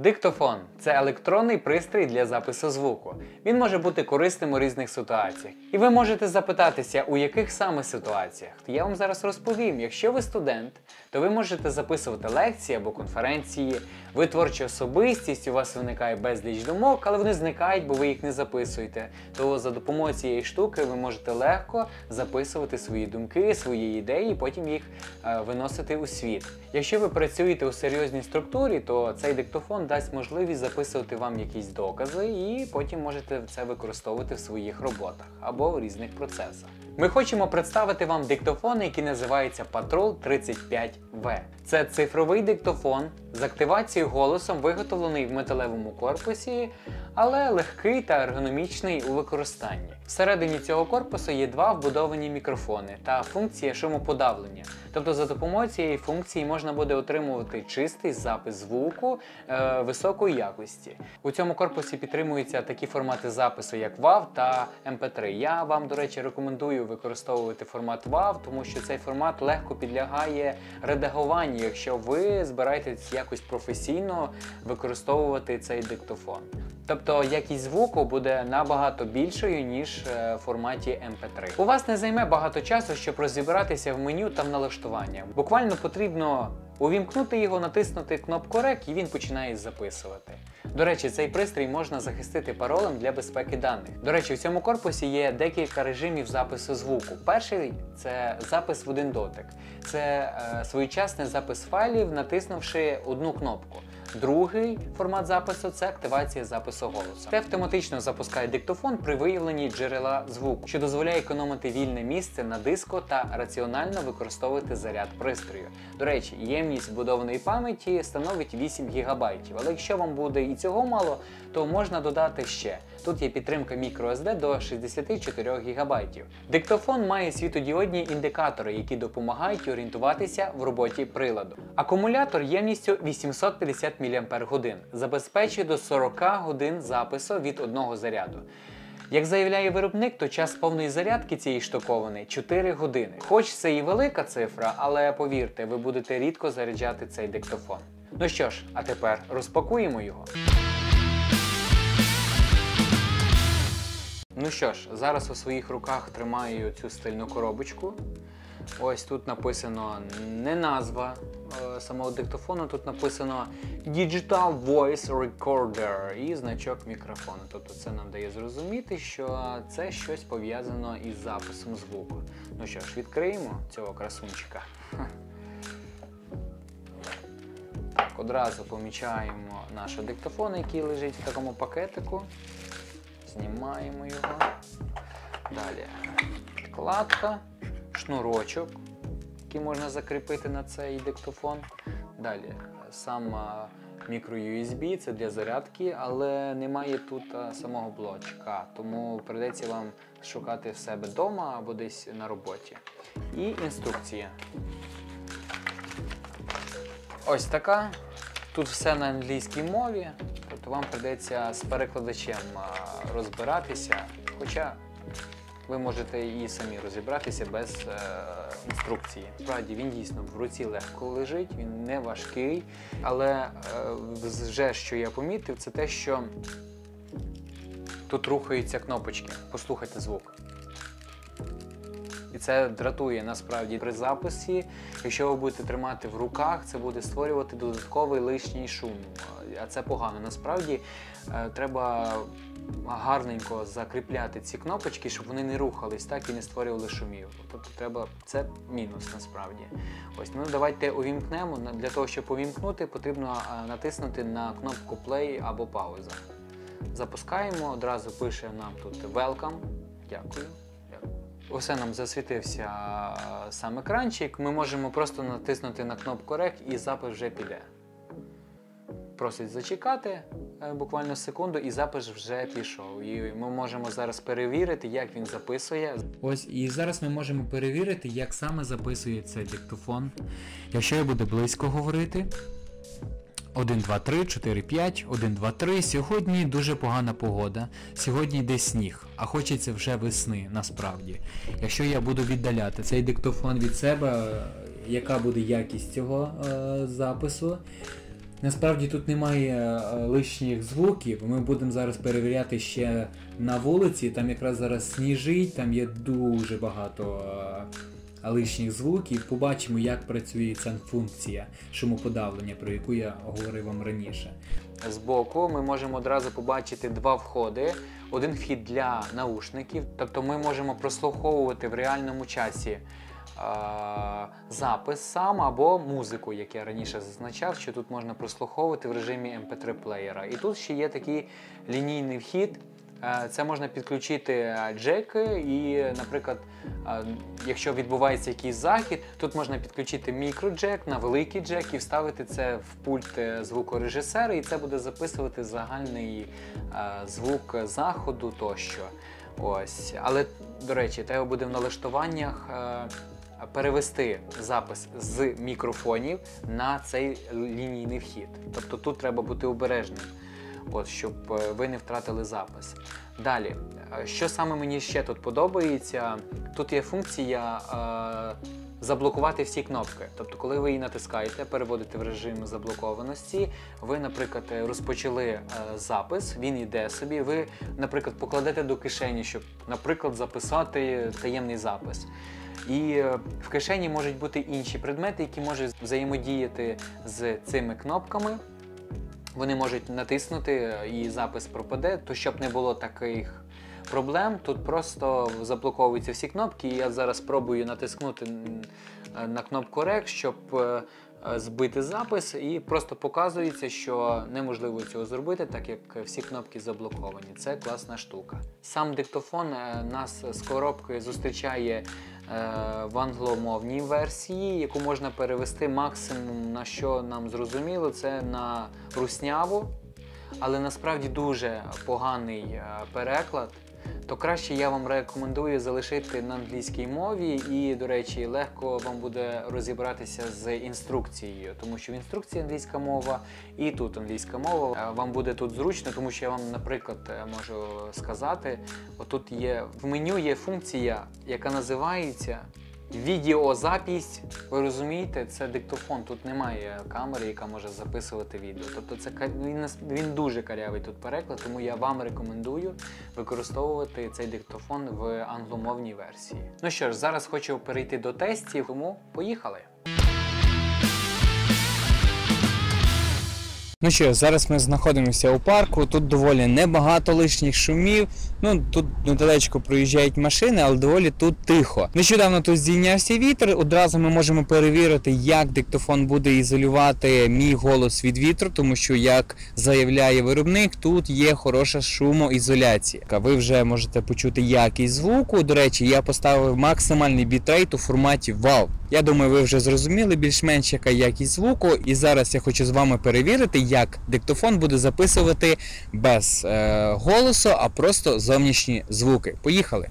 Диктофон це електронний пристрій для запису звуку. Він може бути корисним у різних ситуаціях. І ви можете запитатися, у яких саме ситуаціях. Я вам зараз розповім. Якщо ви студент, то ви можете записувати лекції або конференції, ви творча особистість, у вас виникає безліч думок, але вони зникають, бо ви їх не записуєте. То за допомогою цієї штуки ви можете легко записувати свої думки, свої ідеї, і потім їх е, виносити у світ. Якщо ви працюєте у серйозній структурі, то цей диктофон дасть можливість записувати вам якісь докази, і потім можете це використовувати в своїх роботах або в різних процесах. Ми хочемо представити вам диктофон, який називається Patrol 35V. Це цифровий диктофон з активацією голосом, виготовлений в металевому корпусі, але легкий та ергономічний у використанні. Всередині цього корпусу є два вбудовані мікрофони та функція шумоподавлення. Тобто за допомогою цієї функції можна буде отримувати чистий запис звуку е, високої якості. У цьому корпусі підтримуються такі формати запису, як WAV та MP3. Я вам, до речі, рекомендую використовувати формат WAV, тому що цей формат легко підлягає редагуванню, якщо ви збираєтесь якось професійно використовувати цей диктофон. Тобто якість звуку буде набагато більшою, ніж е, в форматі MP3. У вас не займе багато часу, щоб розібратися в меню та в налаштуваннях. Буквально потрібно увімкнути його, натиснути кнопку REC і він починає записувати. До речі, цей пристрій можна захистити паролем для безпеки даних. До речі, в цьому корпусі є декілька режимів запису звуку. Перший це запис в один дотик. Це е, своєчасний запис файлів, натиснувши одну кнопку. Другий формат запису це активація запису голосу. Це автоматично запускає диктофон при виявленні джерела звуку, що дозволяє економити вільне місце на диску та раціонально використовувати заряд пристрою. До речі, ємність вбудованої пам'яті становить 8 ГБ, але якщо вам буде і цього мало, то можна додати ще. Тут є підтримка microSD до 64 ГБ. Диктофон має світодіодні індикатори, які допомагають орієнтуватися в роботі приладу. Акумулятор ємністю 850 мАч забезпечує до 40 годин запису від одного заряду. Як заявляє виробник, то час повної зарядки цієї штуковини 4 години. Хоч це і велика цифра, але повірте, ви будете рідко заряджати цей диктофон. Ну що ж, а тепер розпакуємо його. Ну що ж, зараз у своїх руках тримаю цю стильну коробочку. Ось тут написано не назва самого диктофону, тут написано Digital Voice Recorder і значок мікрофону. Тобто це нам дає зрозуміти, що це щось пов'язано із записом звуку. Ну що ж, відкриємо цього красунчика. Так, одразу помічаємо наш диктофон, який лежить в такому пакетику. Знімаємо його. Далі підкладка, шнурочок, який можна закріпити на цей диктофон. Далі сам мікро-USB, це для зарядки, але немає тут самого блочка, тому прийдеться вам шукати в себе вдома або десь на роботі. І інструкція. Ось така. Тут все на англійській мові, тобто вам прийдеться з перекладачем розбиратися. Хоча ви можете і самі розібратися без е, інструкції. Справді він дійсно в руці легко лежить, він не важкий. Але е, вже що я помітив, це те, що тут рухаються кнопочки. Послухайте звук. І це дратує насправді при записі. Якщо ви будете тримати в руках, це буде створювати додатковий лишній шум. А це погано. Насправді е, треба гарненько закріпляти ці кнопочки, щоб вони не рухались так і не створювали шумів. Тобто треба це мінус насправді. Ось ну давайте увімкнемо. Для того, щоб увімкнути, потрібно е, натиснути на кнопку Play або пауза. Запускаємо, одразу пише нам тут Welcome. Дякую. Усе нам засвітився сам екранчик. Ми можемо просто натиснути на кнопку REC і запис вже піде. Просить зачекати е, буквально секунду, і запис вже пішов. І ми можемо зараз перевірити, як він записує. Ось і зараз ми можемо перевірити, як саме записує цей диктофон. Якщо я буду близько говорити. 1, 2, 3, 4, 5, 1, 2, 3. Сьогодні дуже погана погода. Сьогодні йде сніг, а хочеться вже весни, насправді. Якщо я буду віддаляти цей диктофон від себе, яка буде якість цього е, запису? Насправді тут немає е, лишніх звуків. Ми будемо зараз перевіряти ще на вулиці. Там якраз зараз сніжить, там є дуже багато е, лишніх звуків. Побачимо, як працює ця функція шумоподавлення, про яку я говорив вам раніше. Збоку ми можемо одразу побачити два входи. Один вхід для наушників, тобто ми можемо прослуховувати в реальному часі е, запис сам або музику, як я раніше зазначав, що тут можна прослуховувати в режимі MP3 плеєра. І тут ще є такий лінійний вхід. Е, Це можна підключити е, джеки, і, наприклад, е, якщо відбувається якийсь захід, тут можна підключити мікроджек на великий джек і вставити це в пульт звукорежисера, і це буде записувати загальний звук заходу тощо. Ось. Але, до речі, треба буде в налаштуваннях перевести запис з мікрофонів на цей лінійний вхід. Тобто тут треба бути обережним от, щоб е, ви не втратили запис. Далі, е, що саме мені ще тут подобається, тут є функція е, заблокувати всі кнопки. Тобто, коли ви її натискаєте, переводите в режим заблокованості, ви, наприклад, е, розпочали е, запис, він йде собі, ви, наприклад, покладете до кишені, щоб, наприклад, записати таємний запис. І е, в кишені можуть бути інші предмети, які можуть взаємодіяти з цими кнопками. Вони можуть натиснути е, і запис пропаде, то щоб не було таких проблем, тут просто заблоковуються всі кнопки. І я зараз спробую натискнути е, на кнопку REC, щоб збити запис, і просто показується, що неможливо цього зробити, так як всі кнопки заблоковані. Це класна штука. Сам диктофон е, нас з коробкою зустрічає е, в англомовній версії, яку можна перевести максимум на що нам зрозуміло, це на русняву, але насправді дуже поганий е, переклад. То краще я вам рекомендую залишити на англійській мові, і, до речі, легко вам буде розібратися з інструкцією, тому що в інструкції англійська мова і тут англійська мова. Е, Вам буде тут зручно, тому що я вам, наприклад, е, можу сказати, отут є в меню є функція, яка називається Відеозапись, ви розумієте, це диктофон. Тут немає камери, яка може записувати відео. Тобто це він, він дуже карявий тут переклад, тому я вам рекомендую використовувати цей диктофон в англомовній версії. Ну що ж, зараз хочу перейти до тестів, тому поїхали. Ну що, зараз ми знаходимося у парку. Тут доволі небагато лишніх шумів. Ну тут недалечко проїжджають машини, але доволі тут тихо. Нещодавно тут здійнявся вітер. Одразу ми можемо перевірити, як диктофон буде ізолювати мій голос від вітру, тому що, як заявляє виробник, тут є хороша шумоізоляція. Ви вже можете почути якість звуку. До речі, я поставив максимальний бітрейт у форматі WAV. Я думаю, ви вже зрозуміли більш-менш яка якість звуку. І зараз я хочу з вами перевірити, як диктофон буде записувати без е, голосу, а просто зовнішні звуки. Поїхали!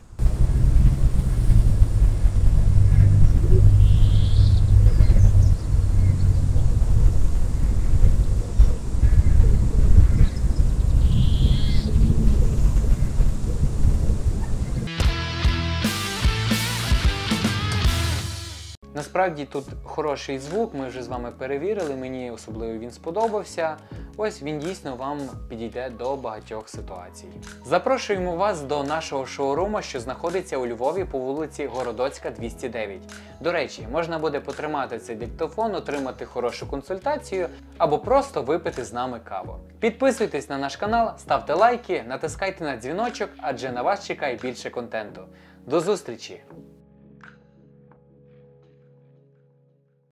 Насправді тут хороший звук, ми вже з вами перевірили, мені особливо він сподобався. Ось він дійсно вам підійде до багатьох ситуацій. Запрошуємо вас до нашого шоуруму, що знаходиться у Львові по вулиці Городоцька, 209. До речі, можна буде потримати цей диктофон, отримати хорошу консультацію або просто випити з нами каву. Підписуйтесь на наш канал, ставте лайки, натискайте на дзвіночок, адже на вас чекає більше контенту. До зустрічі!